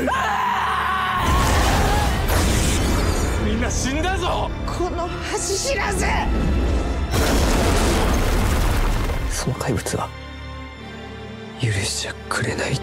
んだみんな死んだぞ。この恥知らず。その怪物は許しちゃくれない。